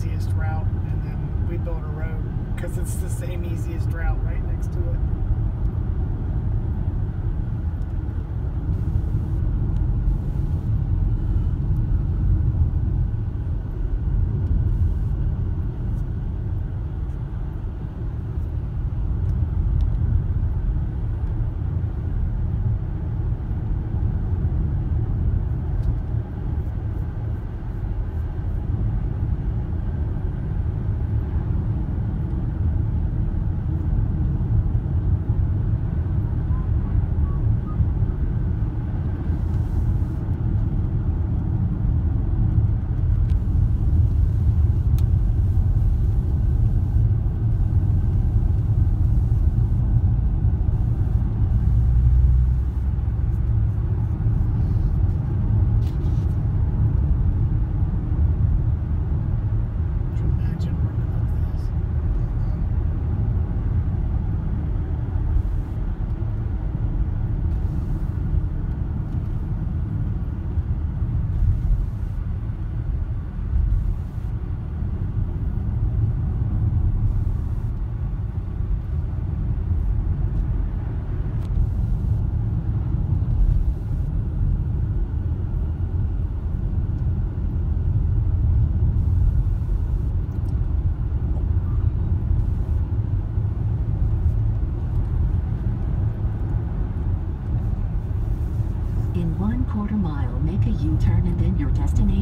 easiest route, and then we build a road because it's the same easiest route right next to it.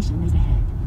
Destination is ahead.